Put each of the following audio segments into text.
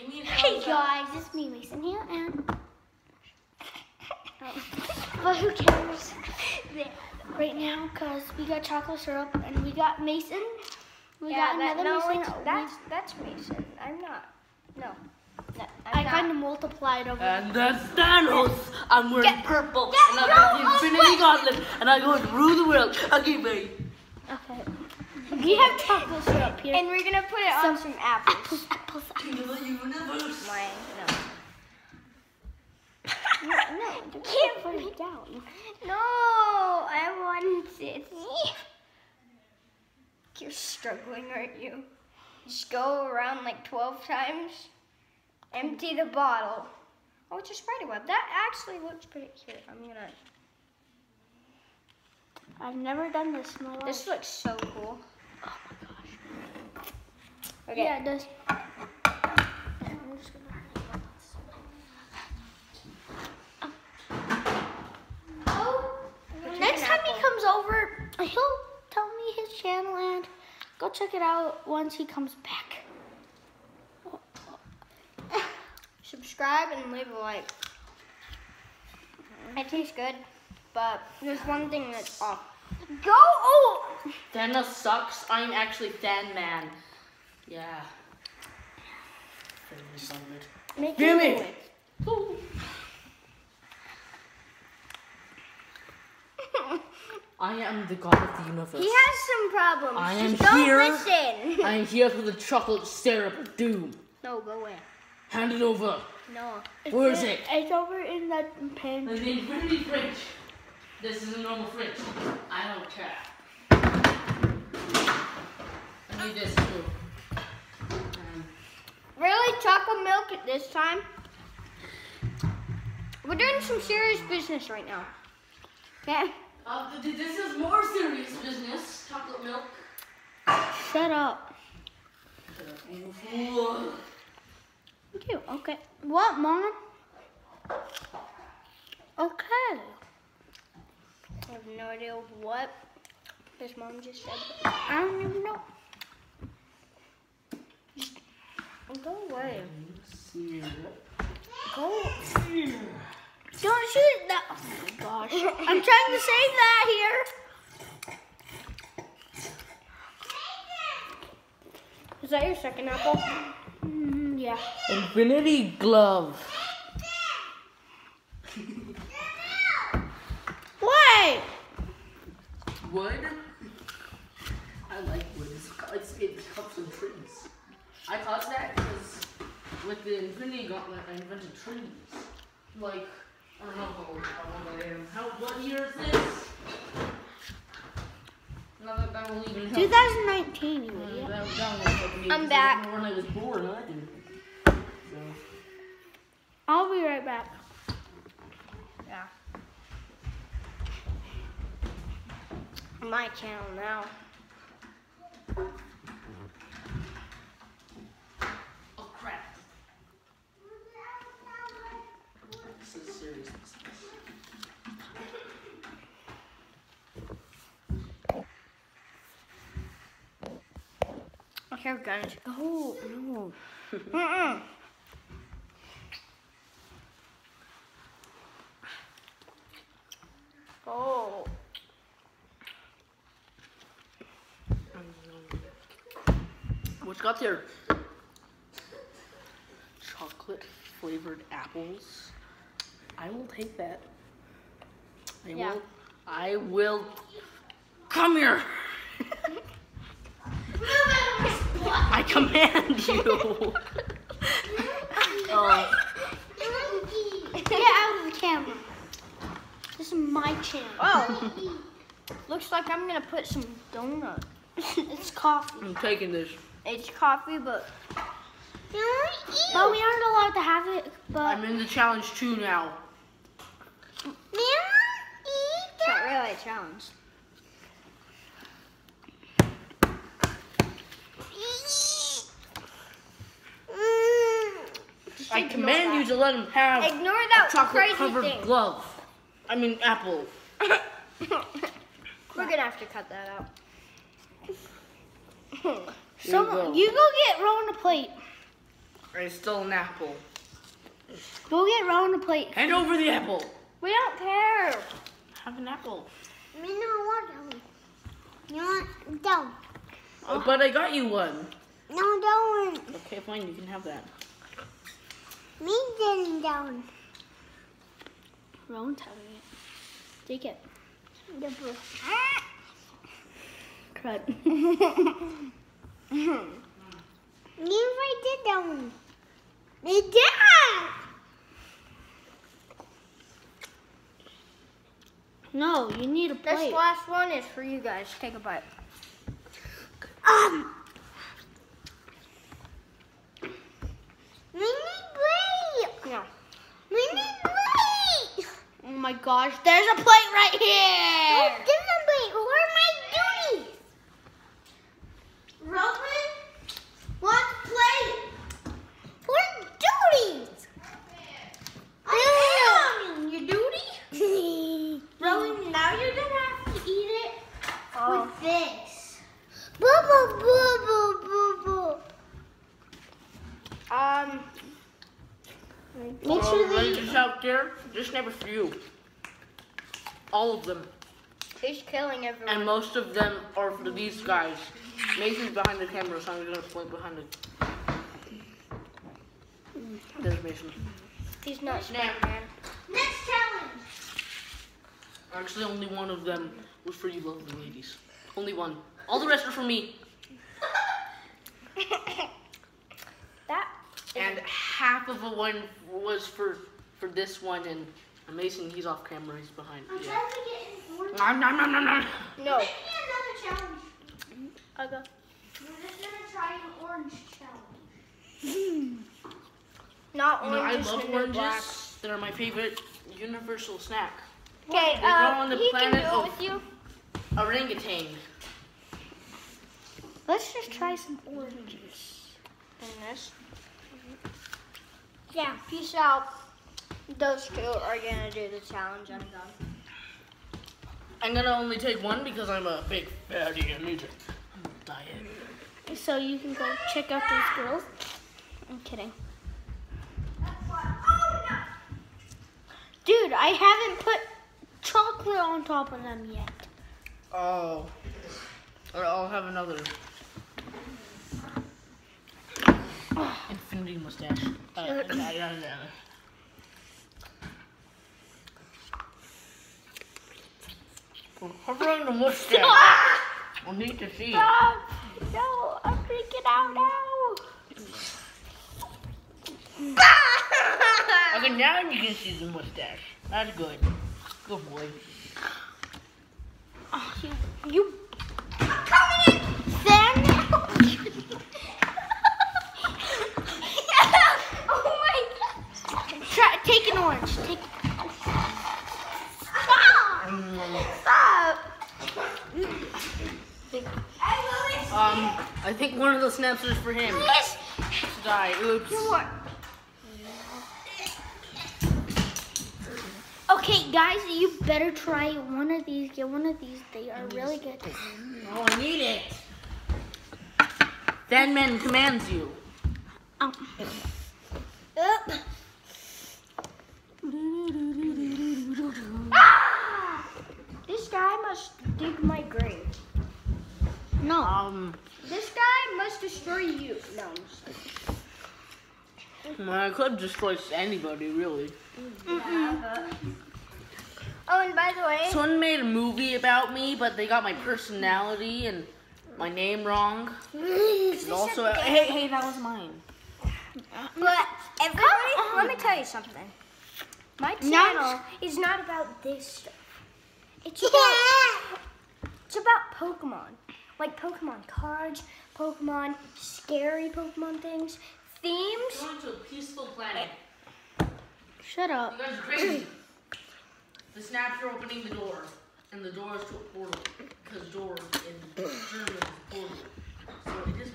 Give me an Hey guys, it's me, Mason here, and but who cares right now? Cause we got chocolate syrup and we got Mason. We yeah, got that, another no, Mason. it's, that's that's Mason. I'm not. No. No, I I'm not. kind of multiplied over. And that's Thanos. I'm wearing Get- purple. get and I've got the Infinity away. Gauntlet. And I go and rule the world. Okay, babe. okay. We have chocolate syrup here. and we're gonna put it on Some- some apples. apples, apples. King of the No, no, you can't put it down. No. No, I want it. You're struggling, aren't you? Just go around like 12 times. Empty the bottle. Oh, it's a spider web. That actually looks pretty cute. I'm gonna. I've never done this in my life. This looks so cool. Oh my gosh. Okay. Yeah, it does. I'm just gonna- oh, Next time he comes over, he'll tell me his channel and go check it out once he comes back. subscribe and leave a like. It tastes good, but there's one thing that's off. Go! Oh! Thanos sucks. I'm actually Than Man. Yeah. Make Give me. I am the god of the universe. He has some problems. I am Just don't here. listen. I am here for the chocolate syrup of doom. no, go away. Hand it over. No. Where is it? It's over in that pan. The infinity fridge. This is a normal fridge. I don't care. I need this too. Um, Really? This time? We're doing some serious business right now. Okay? uh, th- th- this is more serious business. Chocolate milk. Shut up. Whoa. Thank you. Okay. What, Mom? Okay. I have no idea what this mom just said. I don't even know. Go away. Syrup. Go. Don't shoot that. Oh my gosh. I'm trying to save that here. Is that your second apple? Mm, yeah. Infinity glove. Wait. Wood? I like wood. It's, it's, it comes from trees. I thought that because with the Infinity Gauntlet, I invented trees. Like, I don't know how old, how old I am. How, what year is this? Not that that will even help. 2019, you Uh, idiot. that, that won't help me, I'm 'cause back. I remember when I was born either. So, I'll be right back. Yeah. My channel now. oh crap. This is serious business. Okay, guys. Oh, no. Mm-mm. Oh. What's got their chocolate flavored apples? I will take that. I Yeah. will. I will. Come here. I command you. oh, Get out of the camera. This is my channel. Oh. Looks like I'm gonna put some donut. it's coffee. I'm taking this. It's coffee, but But we aren't allowed to have it. But I'm in the challenge too now. it's not really a challenge. Just I command you to let him have Ignore a that chocolate covered thing. glove. I mean apple. We're gonna have to cut that out. Here you go. you go get Rowan a plate. I stole an apple. Go get Rowan a plate. Hand over the apple. We don't care. Have an apple. Me no want one. You want don't. Oh, but I got you one. No, don't. Okay, fine. You can have that. Me didn't down. Rowan's having it. Take it. Crud. You I did that one. They did. No, you need a plate. This last one is for you guys. Take a bite. Um. We need plate. No. We need plate. Oh my gosh, there's a plate right here. Give them plate. Where are my duties? Roman wants plate. For duties. I am your duty. Rowan, now you're gonna have to eat it Oh. with this. Boo boo boo boo boo boo. Um. Make sure they. ladies out there, this never for you. All of them, He's killing everyone. and most of them are for these guys. Mason's behind the camera, so I'm gonna point behind it. There's Mason. He's not Snap. Spider-Man. Next challenge. Actually, only one of them was for you lovely ladies. Only one. All the rest are for me. that. And half of a one was for for this one, and Mason, he's off camera, he's behind. I'm Yeah. trying to get in orange. Nom, nom, nom, nom, nom. No. Make me another challenge. Okay. We're just gonna try an orange challenge. Not No, I love and no black. oranges. They're my favorite universal snack. Okay, They grow on uh, the he can planet do it with you. Orangutan. Let's just try some oranges. And this. Yeah. Peace out. Those two are gonna do the challenge. I'm done. I'm gonna only take one because I'm a big fatty and it. I'm on a diet. So you can go check out those girls. I'm kidding. Dude, I haven't put chocolate on top of them yet. Oh. I'll have another. Infinity mustache. Uh, yeah, yeah, yeah. Cover on the mustache. I need to see. Stop! No, I'm freaking out now. Okay, now you can see the mustache. That's good. Good boy. Oh, you, you coming in there now? oh my god! Try, take an orange. Take. Stop! Um, Stop! Um, I think one of the snaps is for him. Yes. To die. Oops. What? Okay, guys, you better try one of these. Get one of these. They are really good. Oh, I need it. Than Man commands you. Um. This guy must dig my grave. No. Um, This guy must destroy you. No. I'm just kidding. Well, I could destroy anybody, really. Mm-hmm. Oh, and by the way, Someone made a movie about me, but they got my personality and my name wrong. And also, hey, hey, that was mine. but everybody, let me tell you something. My Now- channel is not about this stuff. It's about it's about Pokemon, like Pokemon cards, Pokemon scary Pokemon things, themes. Going to a peaceful planet. Shut up. You guys are crazy. The snaps are opening the door, and the door is to a portal, because door in German is portal. So it is.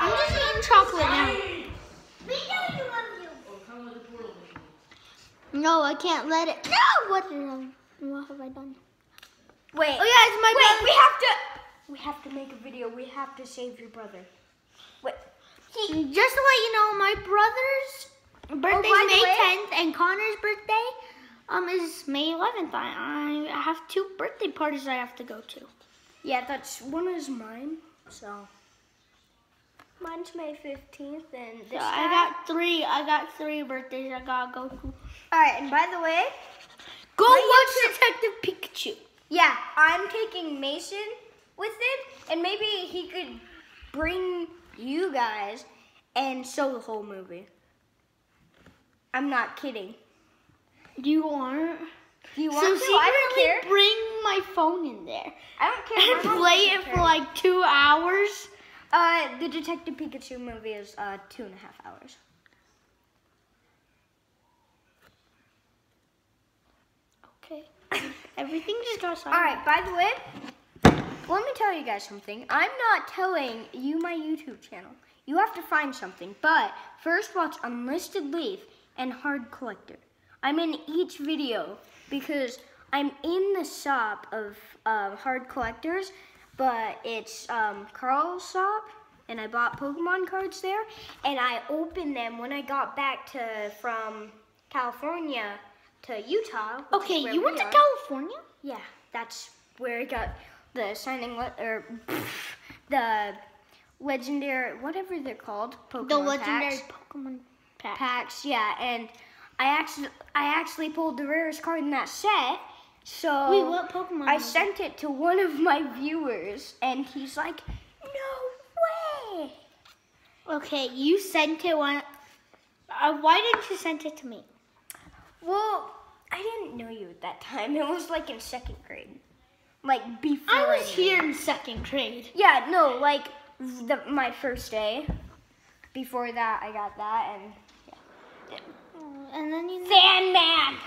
I'm just eating chocolate now. Oh, come with the portal. No, I can't let it. No! What, what have I done? Wait. Oh, yeah, it's my Wait, brother. we have to. We have to make a video. We have to save your brother. Wait. Just to let you know, my brother's birthday is May way- 10th, and Connor's birthday um is May 11th. I, I have two birthday parties I have to go to. Yeah, that's one is mine. So mine's May fifteenth, and this So I got three. I got three birthdays I gotta go to. All right, and by the way, Go watch Detective Pikachu. yeah, I'm taking Mason with it, and maybe he could bring you guys and show the whole movie. I'm not kidding. You aren't. Do you So want to? I don't secretly care. bring my phone in there I don't care. and play it for like two hours. Uh, the Detective Pikachu movie is uh two and a half hours. Okay. Everything just got All silent. right. By the way, let me tell you guys something. I'm not telling you my YouTube channel. You have to find something. But first, watch Unlisted Leaf and Hard Collector. I'm in each video because I'm in the shop of um, Hard Collectors, but it's um, Carl's shop, and I bought Pokemon cards there, and I opened them when I got back to from California to Utah. Okay, you we went to. California? Yeah, that's where I got the signing le- or the legendary whatever they're called Pokemon The legendary packs. Pokemon pack. packs. Yeah, and I actually I actually pulled the rarest card in that set. So Wait, what Pokemon? I sent it to one of my viewers, and he's like, "No way!" Okay, you sent it one. Uh, why didn't you send it to me? Well, I didn't know you at that time. It was like in second grade, like before I was here in second grade. Yeah, no, like the, my first day. Before that, I got that, and yeah. And then you. Sandman.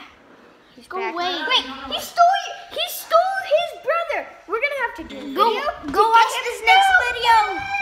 He's Go away. Wait, he stole. He stole his brother. We're gonna have to do Go, go watch this next video.